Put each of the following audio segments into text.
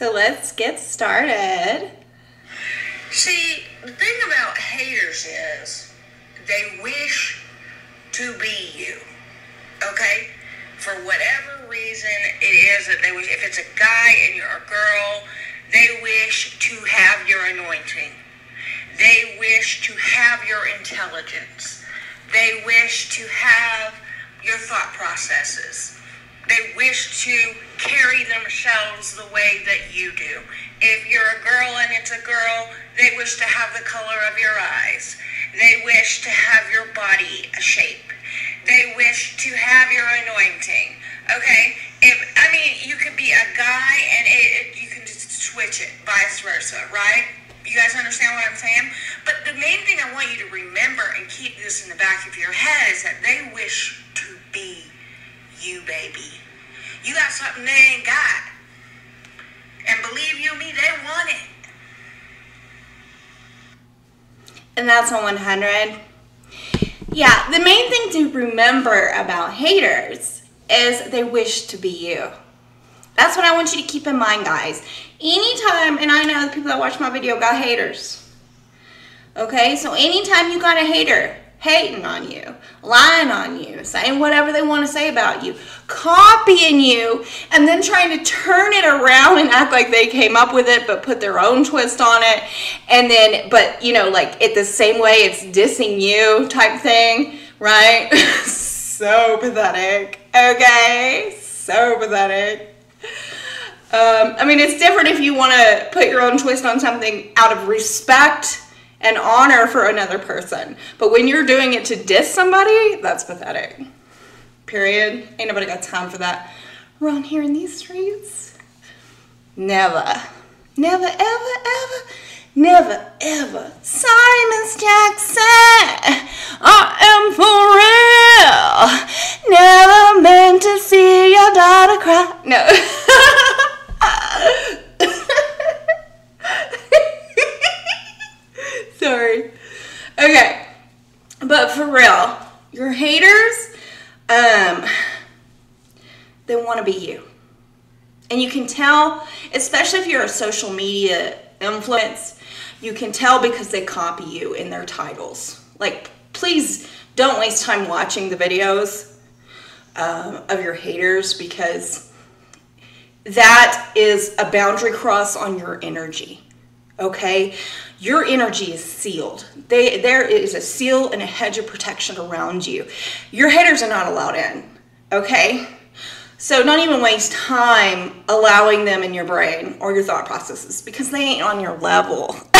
So let's get started. See, the thing about haters is they wish to be you. Okay? For whatever reason it is that they wish, if it's a guy and you're a girl, they wish to have your anointing. They wish to have your intelligence. They wish to have your thought processes. They wish to carry themselves the way that you do. If you're a girl and it's a girl, they wish to have the color of your eyes. They wish to have your body a shape. They wish to have your anointing. Okay? If I mean, you could be a guy and it, it, you can just switch it, vice versa, right? You guys understand what I'm saying? But the main thing I want you to remember and keep this in the back of your head is that they wish you, baby. You got something they ain't got. And believe you me, they want it. And that's a 100. Yeah, the main thing to remember about haters is they wish to be you. That's what I want you to keep in mind, guys. Anytime, and I know the people that watch my video got haters. Okay, so anytime you got a hater hating on you, lying on you, saying whatever they want to say about you, copying you, and then trying to turn it around and act like they came up with it but put their own twist on it, and then, but you know, like it the same way it's dissing you type thing, right? so pathetic. Okay, so pathetic. Um, I mean, it's different if you want to put your own twist on something out of respect and honor for another person. But when you're doing it to diss somebody, that's pathetic. Period. Ain't nobody got time for that. Around here in these streets. Never. Never, ever, ever. Never, ever. Sorry, Miss Jackson. I am for real. Never meant to see your daughter cry. No. For real, your haters, um, they want to be you. And you can tell, especially if you're a social media influence, you can tell because they copy you in their titles. Like, please don't waste time watching the videos um, of your haters because that is a boundary cross on your energy. Okay? Your energy is sealed. They, there is a seal and a hedge of protection around you. Your haters are not allowed in. Okay? So don't even waste time allowing them in your brain or your thought processes because they ain't on your level.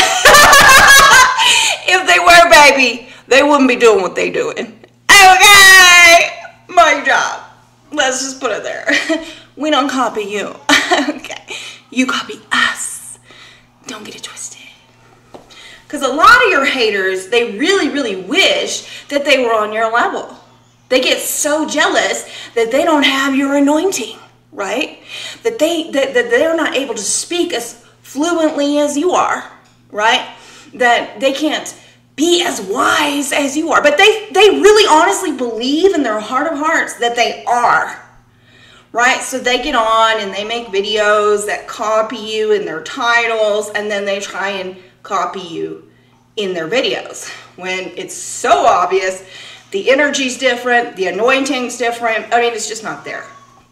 if they were, baby, they wouldn't be doing what they doing. Okay, my job. Let's just put it there. We don't copy you. okay, you copy. Don't get it twisted. Because a lot of your haters, they really, really wish that they were on your level. They get so jealous that they don't have your anointing, right? That they that, that they're not able to speak as fluently as you are, right? That they can't be as wise as you are. But they they really honestly believe in their heart of hearts that they are. Right? So they get on and they make videos that copy you in their titles and then they try and copy you in their videos when it's so obvious the energy's different, the anointing's different. I mean, it's just not there,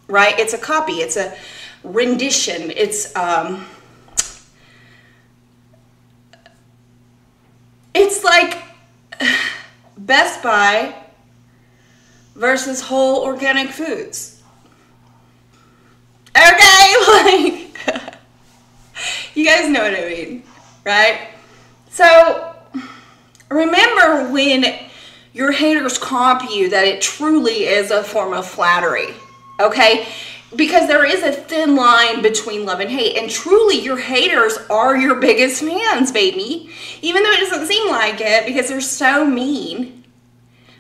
right? It's a copy, it's a rendition, it's um, it's like Best Buy versus whole organic foods. Okay, like you guys know what I mean, right? So remember when your haters copy you that it truly is a form of flattery, okay? Because there is a thin line between love and hate, and truly your haters are your biggest fans, baby. Even though it doesn't seem like it, because they're so mean,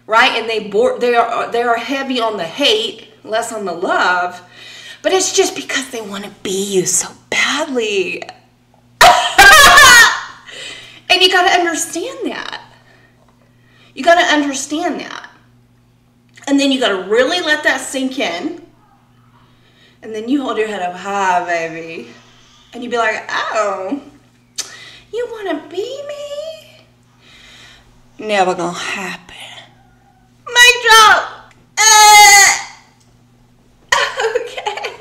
right? And they bore, they are they are heavy on the hate, less on the love. But it's just because they want to be you so badly. and you got to understand that. You got to understand that. And then you got to really let that sink in. And then you hold your head up high, baby. And you'd be like, oh, you want to be me? Never gonna happen. Mic drop. Uh, okay.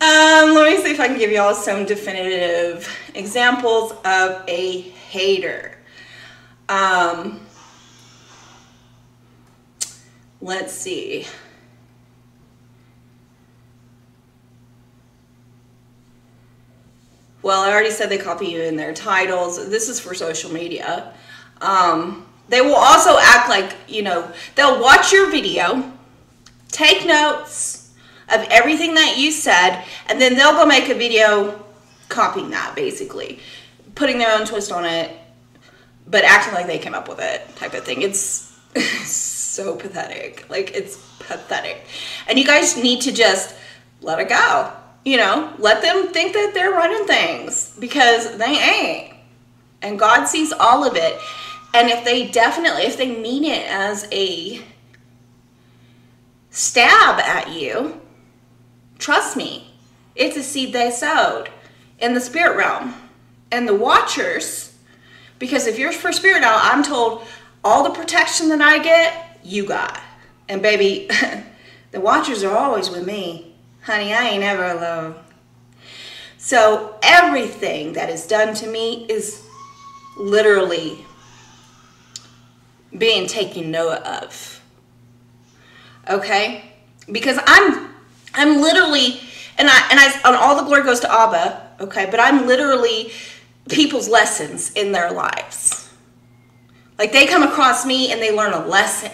Um, let me see if I can give y'all some definitive examples of a hater. Um, let's see. Well, I already said they copy you in their titles. This is for social media. Um, they will also act like, you know, they'll watch your video, take notes of everything that you said, and then they'll go make a video copying that, basically, putting their own twist on it, but acting like they came up with it, type of thing. It's so pathetic. Like, it's pathetic. And you guys need to just let it go you know, let them think that they're running things because they ain't. And God sees all of it. And if they definitely, if they mean it as a stab at you, trust me, it's a seed they sowed in the spirit realm. And the watchers, because if you're for spirit now, I'm told all the protection that I get, you got. And baby, the watchers are always with me honey, I ain't ever alone. So everything that is done to me is literally being taken note of. Okay? Because I'm I'm literally and I and I and all the glory goes to Abba, okay, but I'm literally people's lessons in their lives. Like they come across me and they learn a lesson.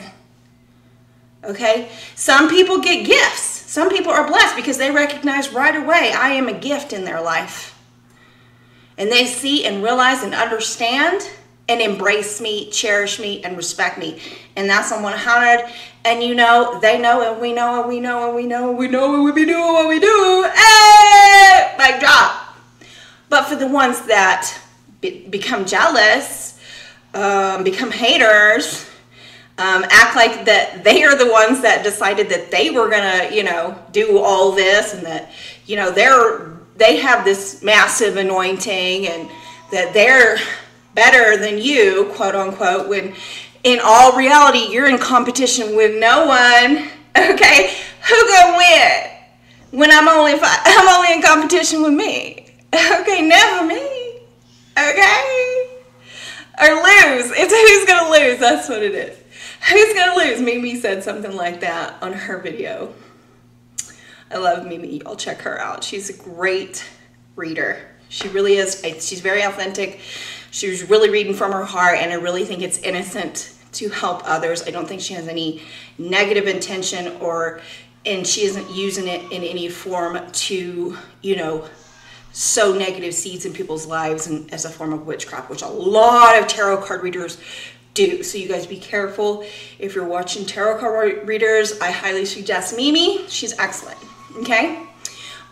Okay? Some people get gifts. Some people are blessed because they recognize right away I am a gift in their life. And they see and realize and understand and embrace me, cherish me, and respect me. And that's on 100. And you know, they know, and we know, and we know, and we know, and we know, and we be doing what we do. Hey! Like drop. But for the ones that be- become jealous, um, become haters, um, act like that they are the ones that decided that they were gonna, you know, do all this and that, you know, they're they have this massive anointing and that they're better than you, quote unquote, when in all reality you're in competition with no one. Okay, who gonna win? When I'm only I'm only in competition with me. Okay, never me. Okay, or lose. It's who's gonna lose. That's what it is. Who's gonna lose? Mimi said something like that on her video. I love Mimi. I'll check her out. She's a great reader. She really is. She's very authentic. She's really reading from her heart, and I really think it's innocent to help others. I don't think she has any negative intention or and she isn't using it in any form to, you know, sow negative seeds in people's lives and as a form of witchcraft, which a lot of tarot card readers do. So you guys be careful. If you're watching tarot card readers, I highly suggest Mimi. She's excellent. Okay?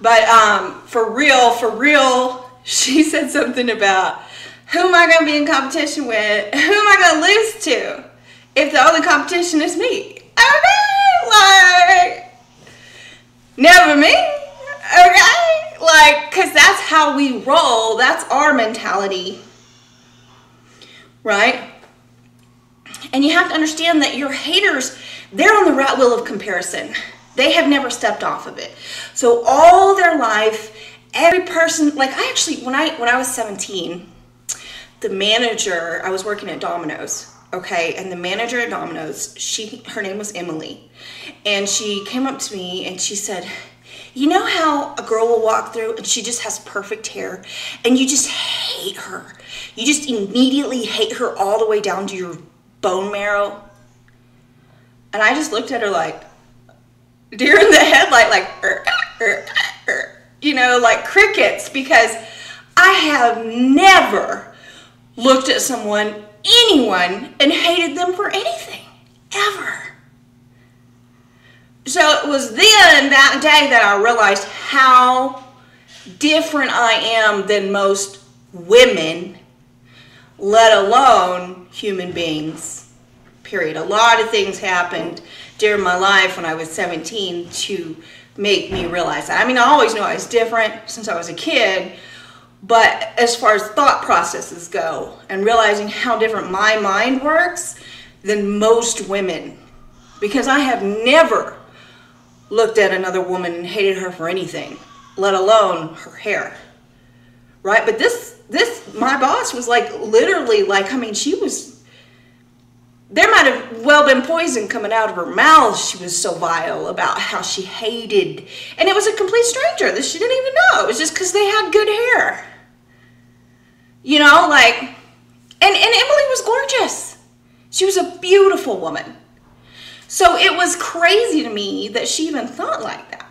But um, for real, for real, she said something about who am I going to be in competition with? Who am I going to lose to if the only competition is me? Okay? Like, never me. Okay? Like, because that's how we roll. That's our mentality. Right? And you have to understand that your haters, they're on the rat wheel of comparison. They have never stepped off of it. So all their life, every person, like I actually, when I when I was 17, the manager, I was working at Domino's, okay, and the manager at Domino's, she her name was Emily. And she came up to me and she said, you know how a girl will walk through and she just has perfect hair and you just hate her. You just immediately hate her all the way down to your bone marrow. And I just looked at her like, deer in the headlight, like, er, er, er, you know, like crickets, because I have never looked at someone, anyone, and hated them for anything, ever. So it was then that day that I realized how different I am than most women, let alone human beings. Period. A lot of things happened during my life when I was 17 to make me realize that. I mean, I always knew I was different since I was a kid, but as far as thought processes go and realizing how different my mind works than most women, because I have never looked at another woman and hated her for anything, let alone her hair. Right? But this this my boss was like literally like I mean she was there might have well been poison coming out of her mouth. She was so vile about how she hated. And it was a complete stranger that she didn't even know. It was just because they had good hair. You know, like, and, and Emily was gorgeous. She was a beautiful woman. So it was crazy to me that she even thought like that.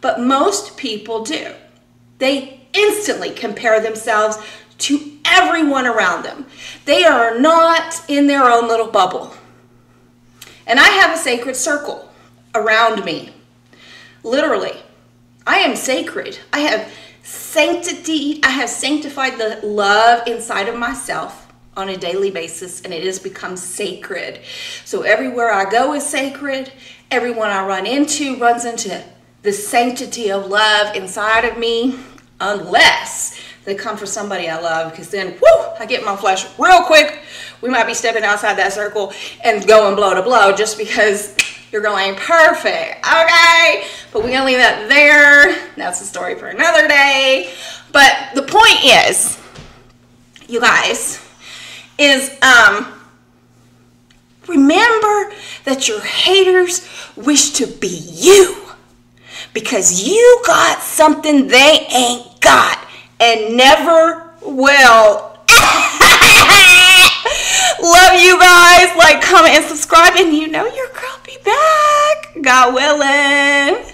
But most people do. They instantly compare themselves to everyone around them. They are not in their own little bubble. And I have a sacred circle around me. Literally, I am sacred. I have sanctity. I have sanctified the love inside of myself on a daily basis and it has become sacred. So everywhere I go is sacred. Everyone I run into runs into the sanctity of love inside of me unless they come for somebody I love because then, whoo, I get my flesh real quick. We might be stepping outside that circle and going blow to blow just because you're going perfect, okay? But we're gonna leave that there. That's a story for another day. But the point is, you guys, is um, remember that your haters wish to be you because you got something they ain't got and never will. Love you guys. Like, comment, and subscribe. And you know your girl be back. God willing.